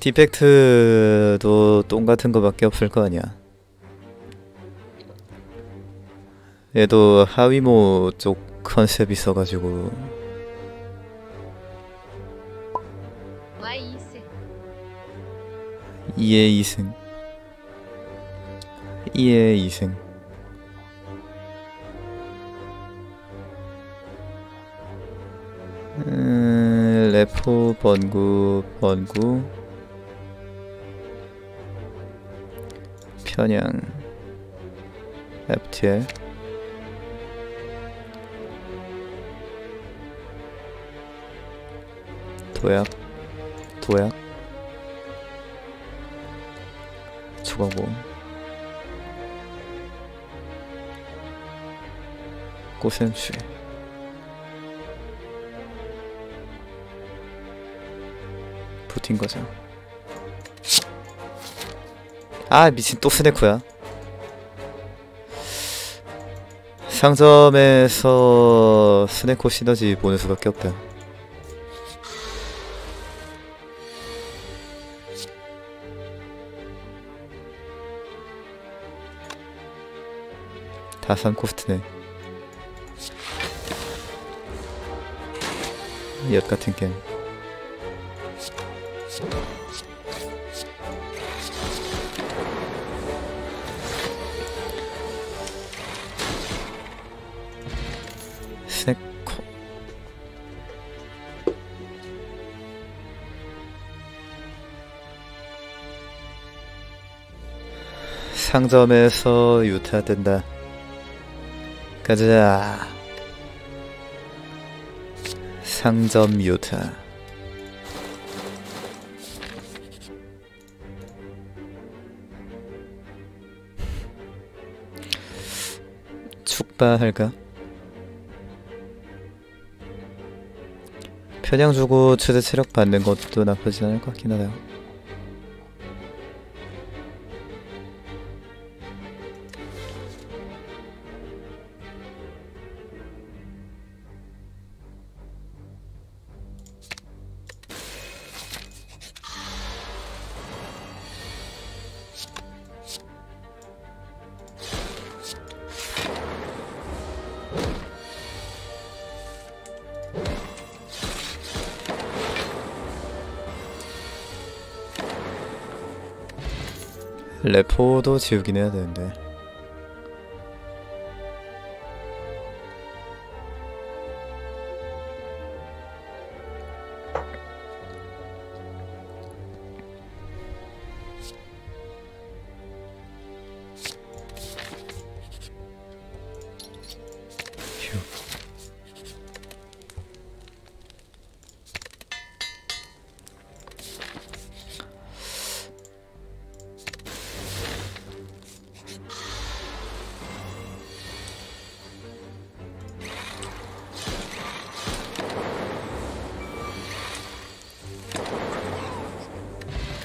디펙트도 똥 같은 거밖에 없을 거 아니야. 얘도 하위모 쪽 컨셉 있어가지고. Y2승. 2에 2승. 2에 2승. 음, 레포 번구 번구 편향 FTL 도약 도약. 추가보험. 꽃샘추. 부틴 거죠 아 미친 또 스네코야. 상점에서 스네코 시너지 보는 수밖에 없다. 다산 코스트네. 엿 같은 게임 상점에서 유타 뜬다. 가자. 상점 유타. 축바할까? 편향 주고 최대 체력 받는 것도 나쁘진 않을 것 같긴 하네요 레포도 지우긴 해야 되는데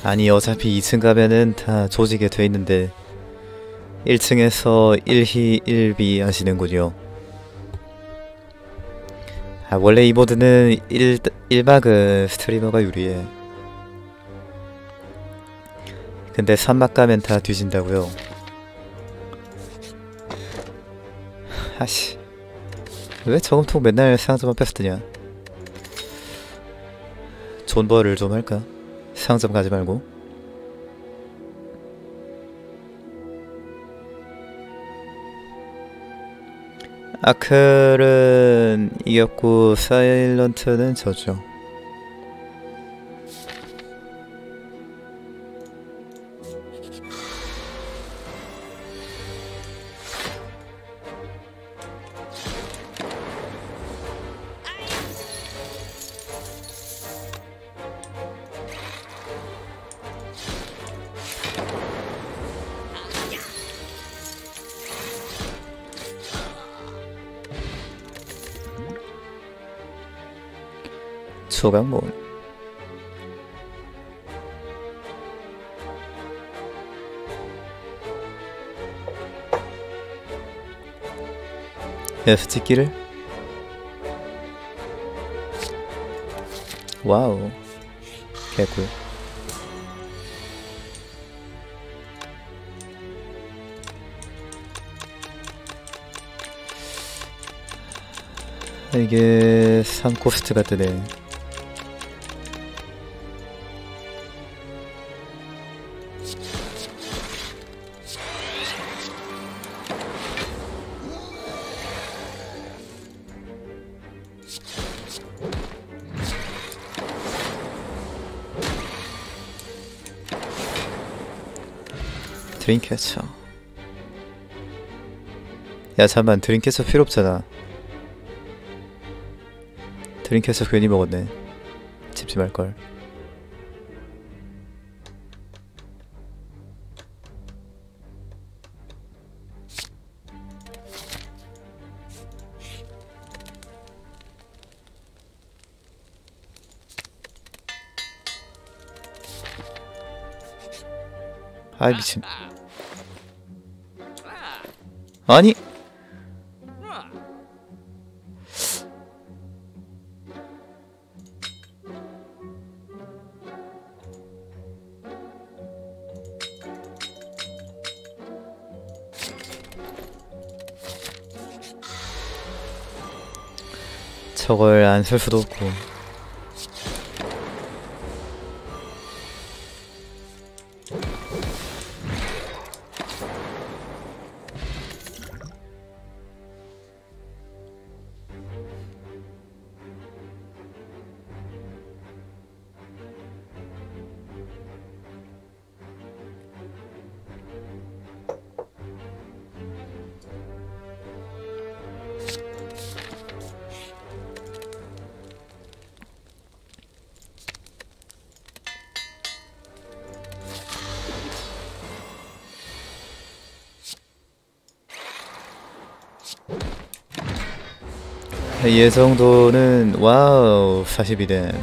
아니 어차피 2층 가면은 다 조직에 돼 있는데 1층에서 1희 1비 하시는군요. 아 원래 이 모드는 1, 1막은 스트리머가 유리해. 근데 3막 가면 다 뒤진다고요. 아씨 왜 저금통 맨날 상점 앞에서 뜨냐? 존버를 좀 할까? 상점 가지 말고. 아클은 이겼고 사일런트는 졌죠 소각문 F특기를? 뭐? 네, 와우. 개꿀. 이게 3코스트가 뜨네. 드림캐쳐 야 잠만 드림캐쳐 필요 없잖아. 드림캐쳐 괜히 먹었네. 집지 말걸. 아이 미친 아니. 저걸 안 쓸 수도 없고 이 정도는 와우 42댐.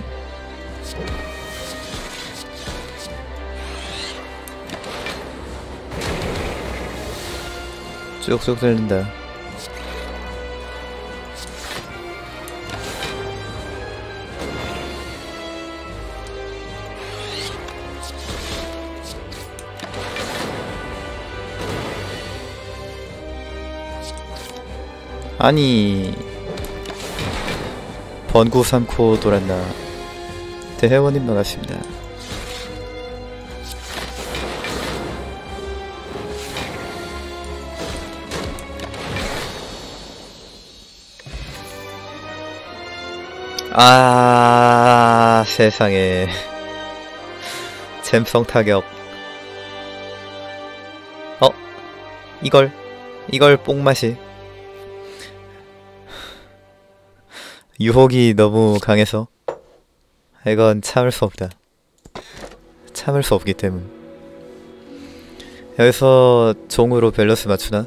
쭉쭉 들린다. 아니 번구 삼코 돌았나? 대회원님 반갑습니다. 아 세상에. 잼성 타격. 어? 이걸 이걸 뽕맛이 유혹이 너무 강해서 이건 참을 수 없다. 참을 수 없기 때문. 여기서 종으로 밸런스 맞추나?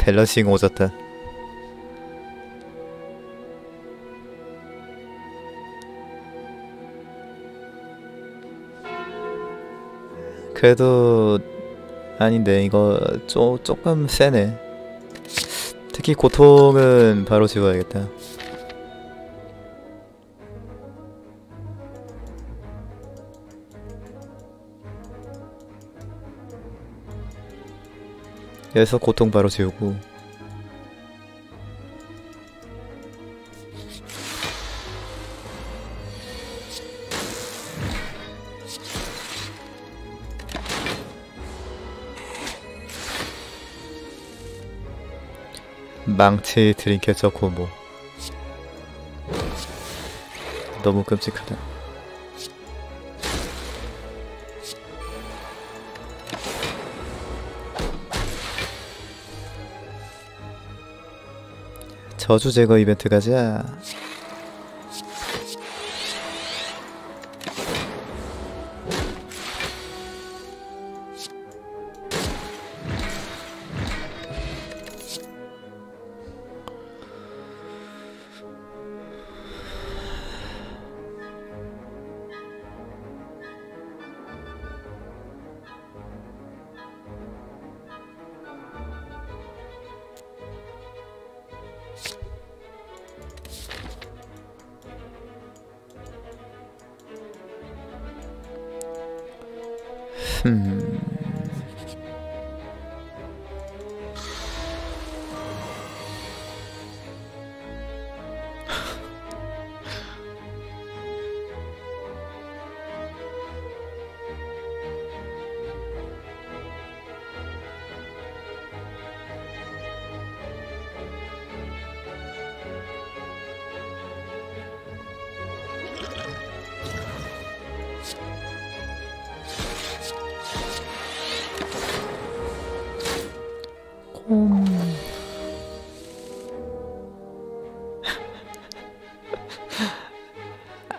밸런싱 오졌다. 그래도 아닌데 이거 쪼, 조금 세네. 특히 고통은 바로 지워야겠다. 여기서 고통 바로 지우고 망치 드림캐쳐 고모. 너무 끔찍하다. 저주 제거 이벤트 가자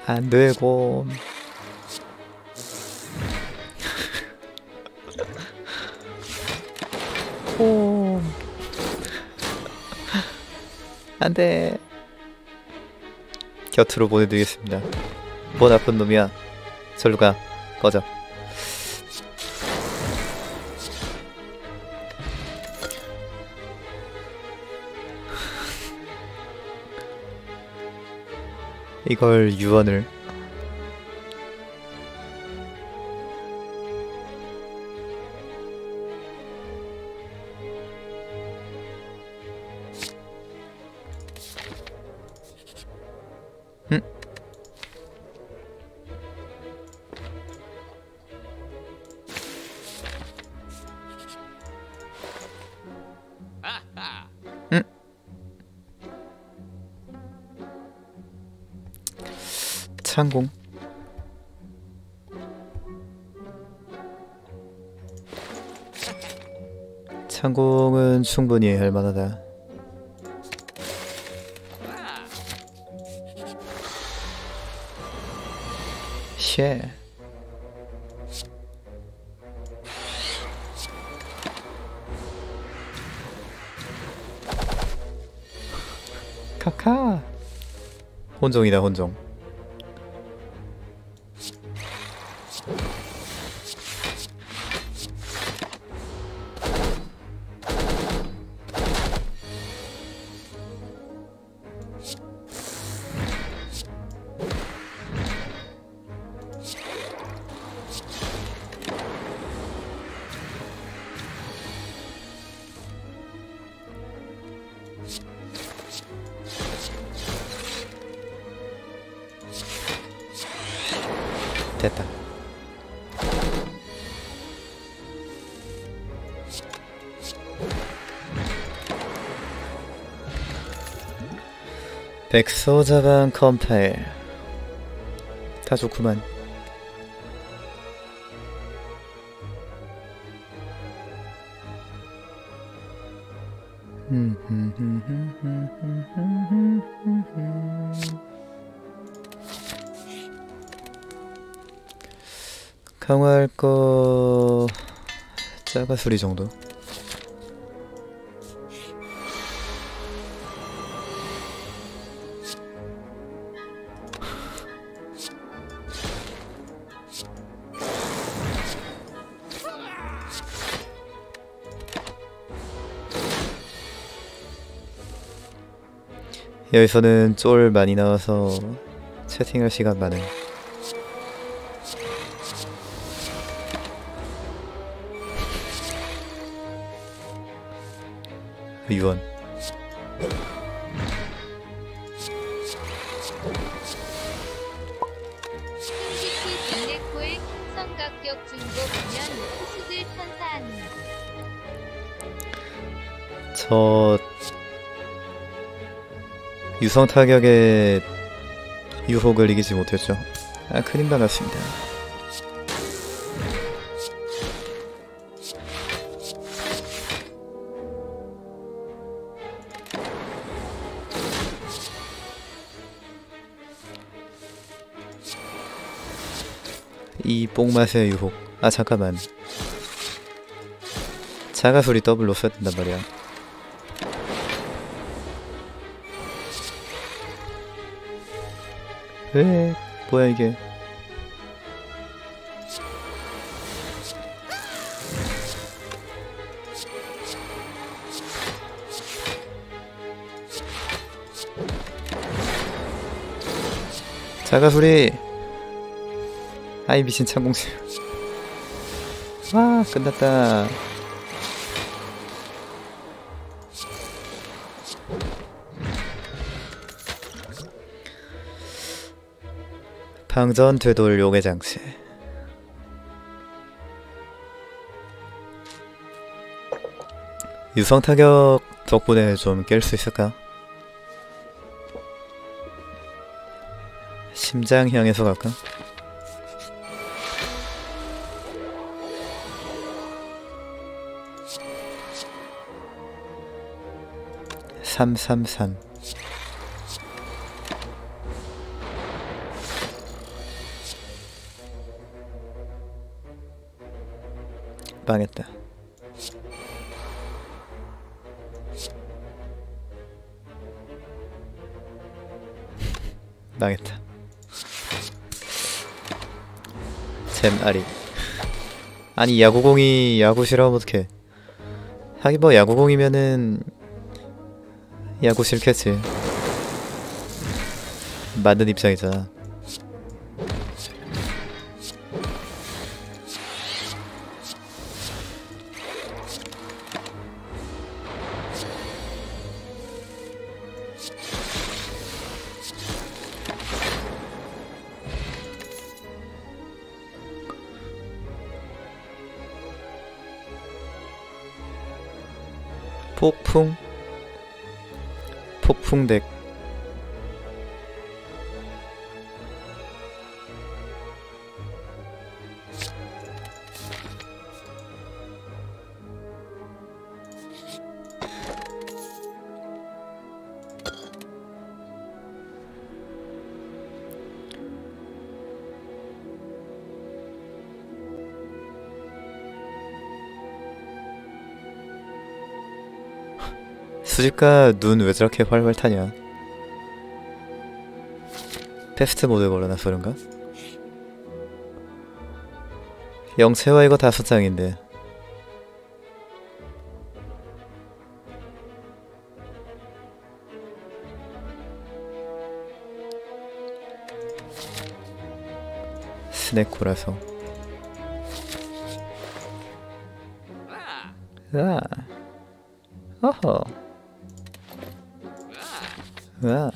안 되고. 오. 안 돼. 곁으로 보내드리겠습니다. 뭐 나쁜 놈이야. 절로 가. 꺼져. 이걸 유언을 X30 창공은 충분히 할만하다. 쉐. 카카. 혼종이다 혼종. 백소자반 컴파일. 다 좋구만. 강화할 거 짜가 수리 정도 여기서는 쫄 많이 나와서 채팅할 시간 투수들 천사하는 저 유성 타격에 유혹을 이기지 못했죠. 아, 큰일 나갔습니다. 이 뽕맛의 유혹. 아 잠깐만. 자가소리 더블로 써야 된단 말이야. 왜? 뭐야 이게? 자가 소리. 아이 미친 창공수. 와 끝났다. 방전 되돌 용의 장치 유성 타격 덕분에 좀 깰 수 있을까? 심장 향해서 갈까? 삼삼삼 망했다. 망했다. 잼 아리. 아니 야구공이 야구 싫어하면 어떡해. 하긴 뭐 야구공이면은 야구 싫겠지. 맞는 입장이잖아. 폭풍 폭풍 덱 수집가 눈왜 저렇게 활활 타냐? 패스트 모드 걸어놔서 그런가? 영채화 이거 다섯 장인데. 스네코라서. 아. 어허 아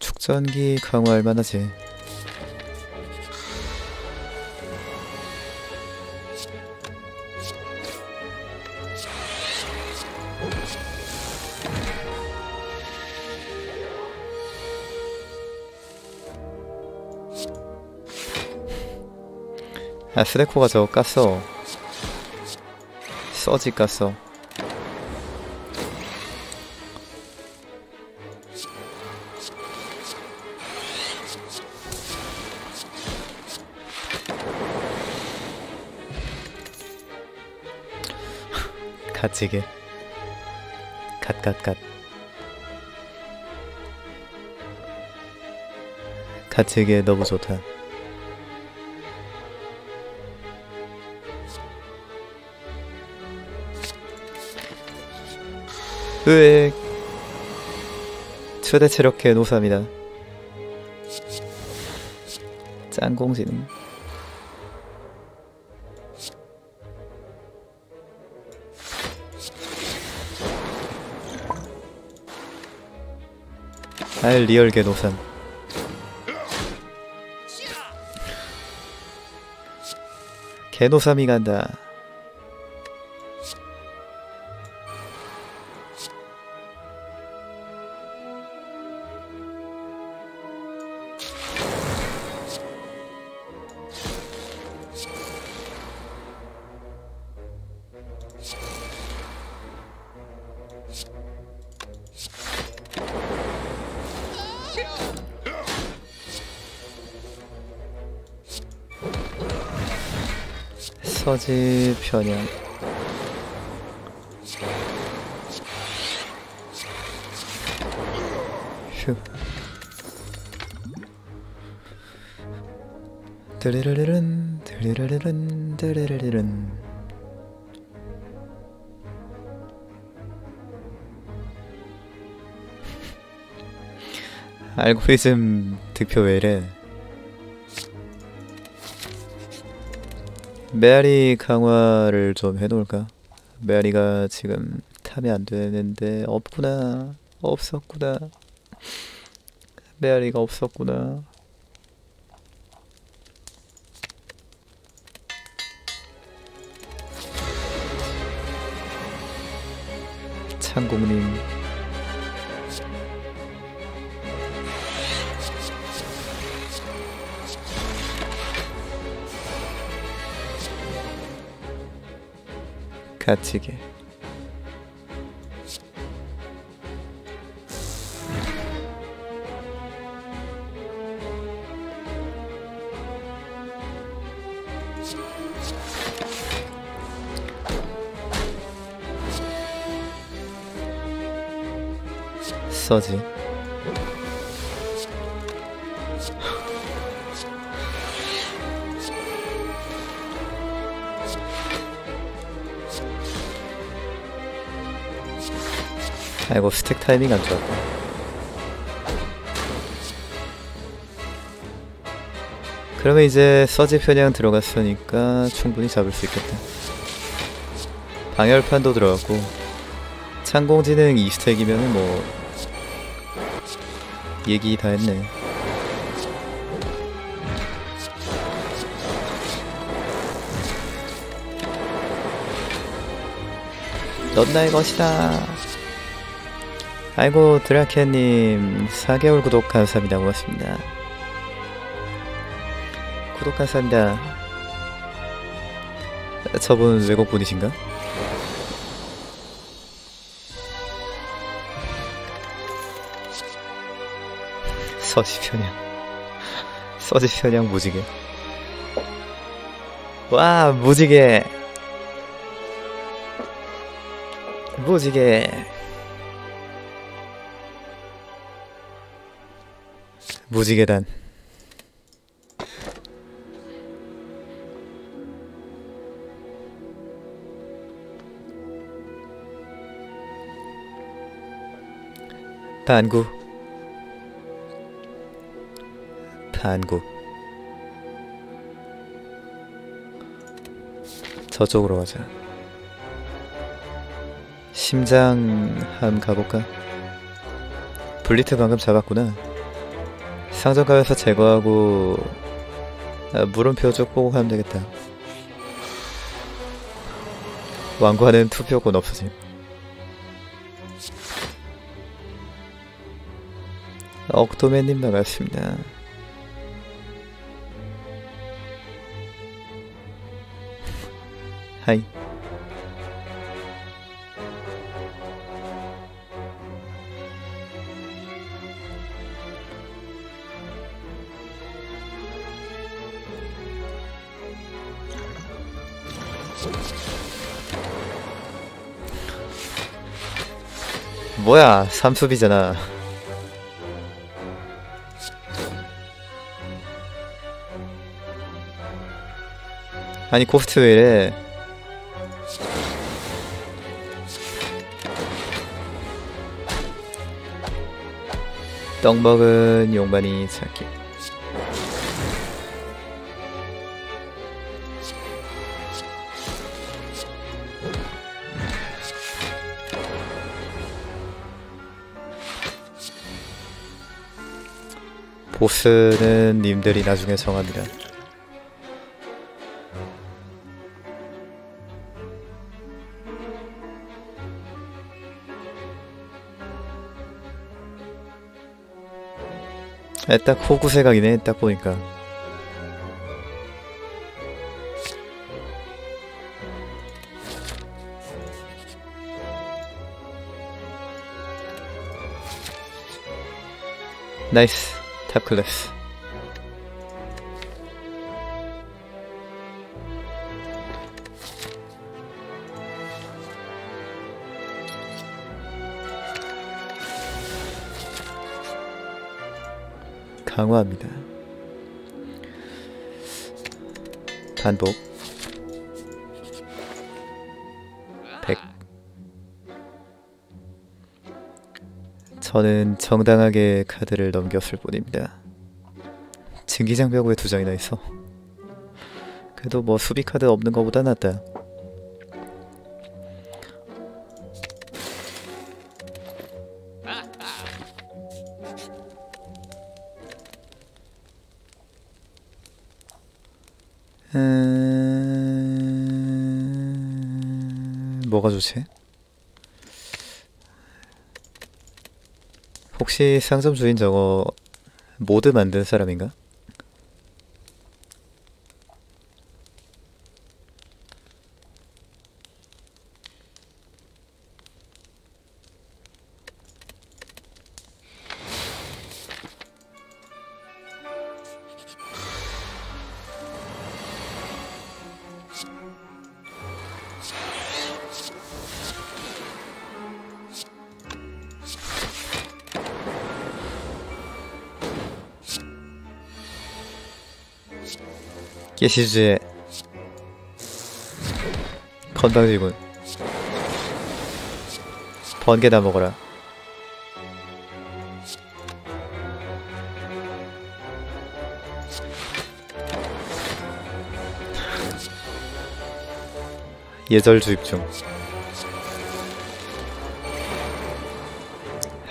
축전기 강화할 만하지 아 스네코가 저거 깠어. 써지 깠어 갓지게. 갓갓갓. 갓지게 너무 좋다. 으액 최대 체력회 노사입니다. 짱공지는 알 리얼 개노산 개노삼이 간다 휴 드르르르른 드르르르른 드르르르른. 알고리즘 득표 왜 이래 메아리 강화를 좀 해놓을까? 메아리가 지금 탐이 안 되는데 없구나. 없었구나. 메아리가 없었구나. 창공님 가치게. 써지. 아이고 스택 타이밍 안 좋았다. 그러면 이제 서지 편향 들어갔으니까 충분히 잡을 수 있겠다. 방열판도 들어갔고 창공지능 2스택이면은 뭐 얘기 다 했네. 넌 나의 것이다. 아이고 드라켄님 4개월 구독 감사합니다. 고맙습니다. 구독 감사합니다. 저분 외국분이신가? 서지 편향 서지 편향 무지개 와 무지개 무지개 무지개단. 반구. 반구. 저쪽으로 가자. 심장 함 가볼까? 블리트 방금 잡았구나 상점가에서 제거하고 아, 물음표 쭉 보고 가면 되겠다. 왕관은 투표권 없어짐 억도맨님 반갑습니다 뭐야 삼수비잖아. 아니 고스트 왜 이래? 떡 먹은 용반이 찾기 보스는 님들이 나중에 정합니다. 에, 딱 호구색각이네 딱 보니까 나이스 탑 클래스 강화합니다. 반복 저는 정당하게 카드를 넘겼을 뿐입니다. 증기장벽 왜두 장이나 있어? 그래도 뭐 수비 카드 없는 거보다 낫다. 음... 뭐가 좋지? 혹시 상점 주인 저거 모드 만든 사람인가? 깨시주의 건방지군 번개 다 먹어라 예절 주입 중.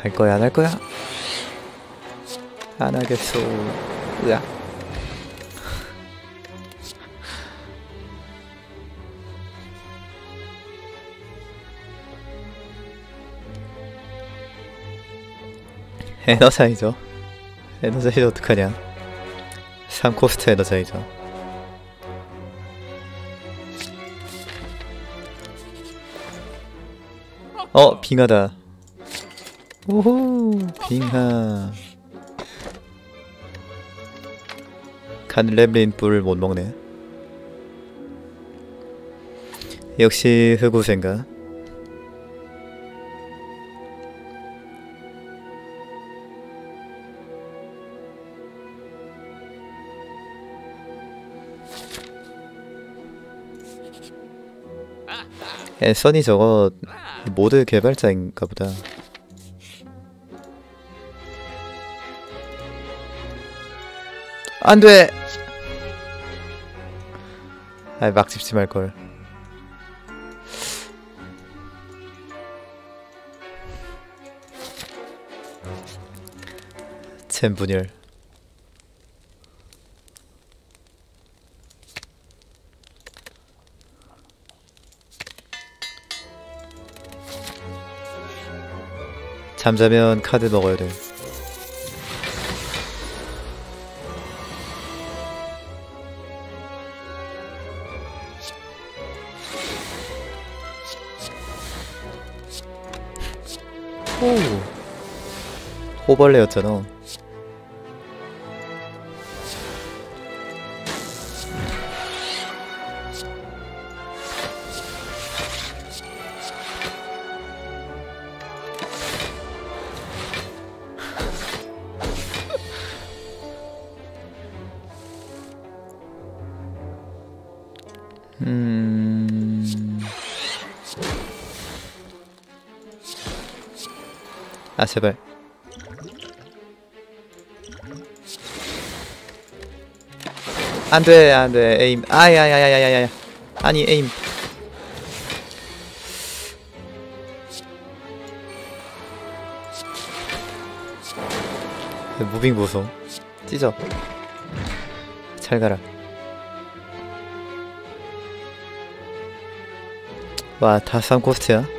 할 거야 안 할 거야? 안 하겠소. 으악. 에너자이저? 에너자이저 어떡하냐? 3코스트 에너자이저. 어 빙하다. 오호 빙하. 간 렘린 뿔을 못 먹네. 역시 흑우생가 앤서니 저거 모드 개발자인가 보다. 안 돼! 아이, 막 집지 말걸. 쟨 분열. 잠자면 카드 먹어야 돼. 오. 호벌레였잖아. 제발. 안돼 안돼. 에임. 아야야야야야야 아니 에임. 무빙 보소. 찢어. 잘 가라. 와, 다 3코스트야?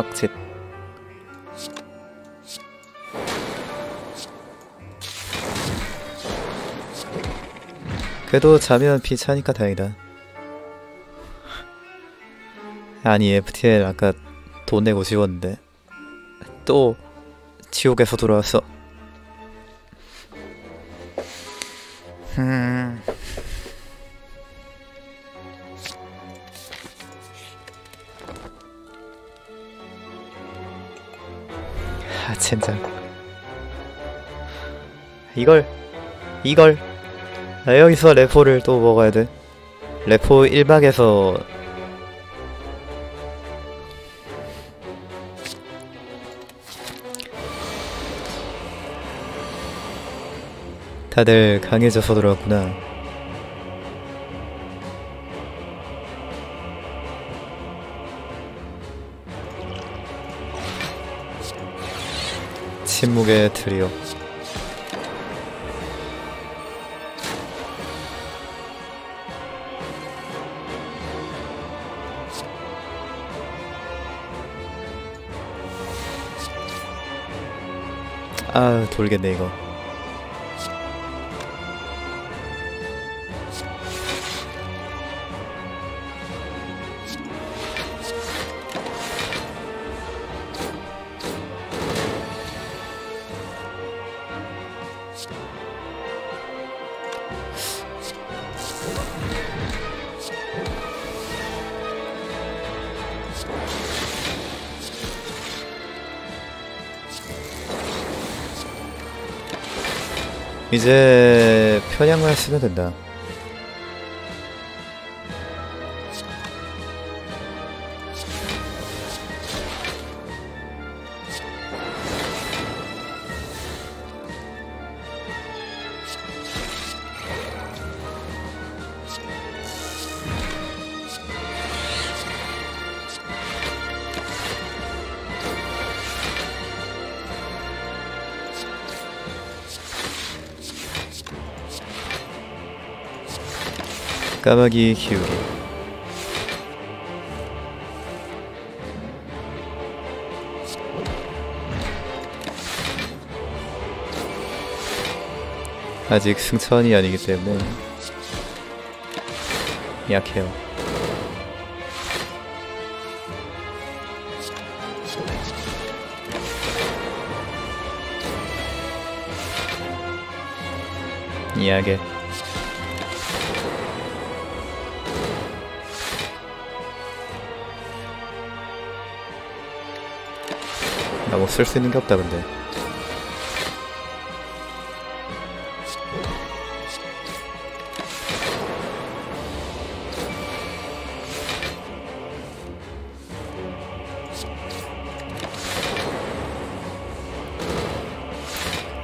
확, 확짓. 그래도 자면 피 차니까 다행이다. 아니, FTL 아까 돈 내고 지웠는데. 또, 지옥에서 돌아왔어. 이걸 아, 여기서 레포를 또 먹어야 돼 레포 1박에서 다들 강해져서 들어왔구나. 침묵의 트리오. 아 돌겠네 이거. 이제 편향만 쓰면 된다. 까마귀 키우기 아직 승천이 아니기 때문에 약해요. 약해. 나 뭐 쓸 수 있는 게 없다 근데.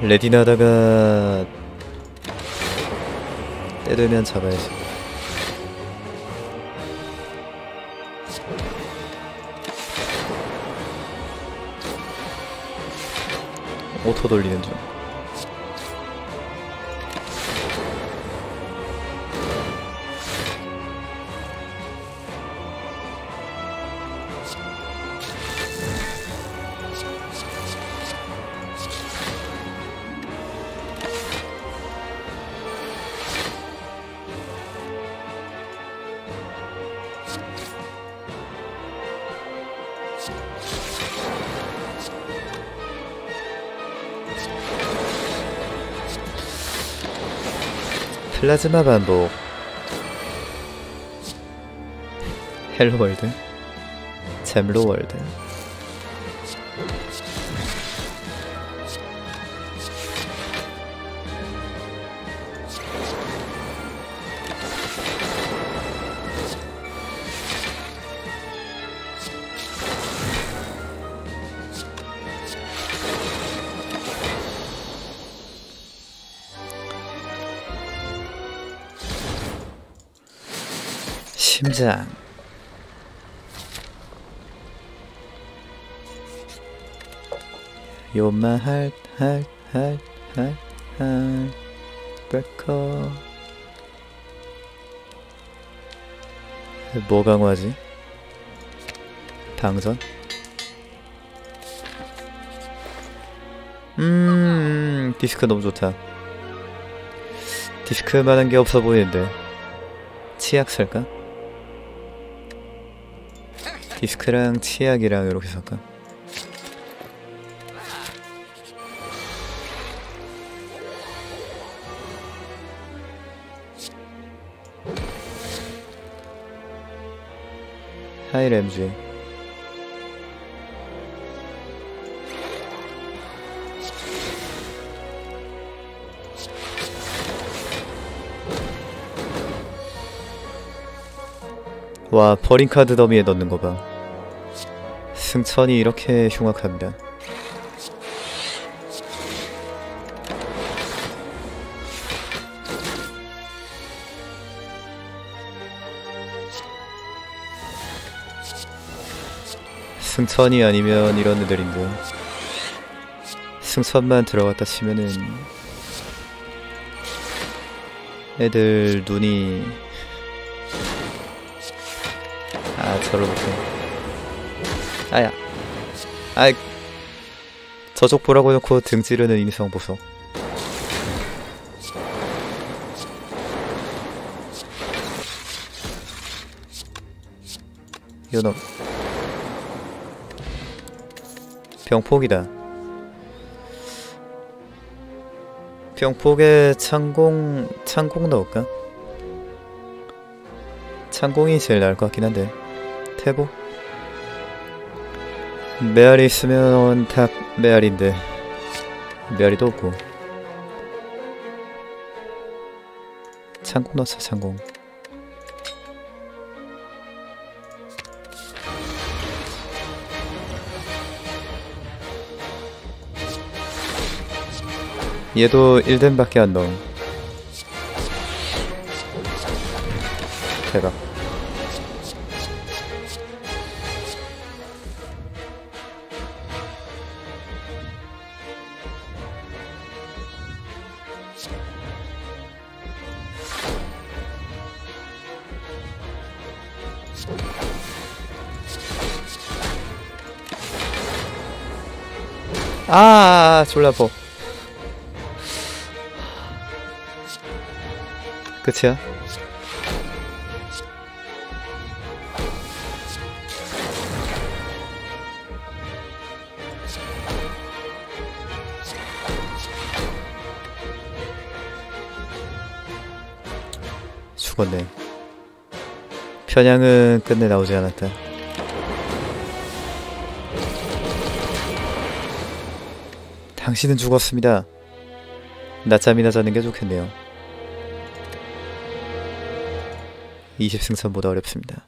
레디나 하다가 때 되면 잡아야지 오토 돌리는 중 플라즈마 반복. 헬로월드? 잼로월드 요마 할할할할할 브레커 뭐 강화하지? 당전? 음 디스크 너무 좋다 디스크만한 게 없어 보이는데 치약 살까? 디스크랑 치약이랑 이렇게 살까? 하이 램지. 와 버린 카드 더미에 넣는 거봐. 승천이 이렇게 흉악합니다 승천이 아니면 이런 애들인데 승천만 들어갔다 치면은 애들 눈이 아 저를 못해 아야. 아이. 저쪽 보라고 해놓고 등 찌르는 인성 보소. 요놈 병폭이다. 병폭에 창공 창공 넣을까? 창공이 제일 나을 것 같긴 한데. 태보? 메아리 있으면 딱 메아리인데. 메아리도 없고. 창공 넣자 창공 얘도 1덴밖에 안 넣음 대박. 아 졸라 버 끝이야? 죽었네. 편향은 끝내 나오지 않았다. 당신은 죽었습니다. 낮잠이나 자는 게 좋겠네요 20승선보다 어렵습니다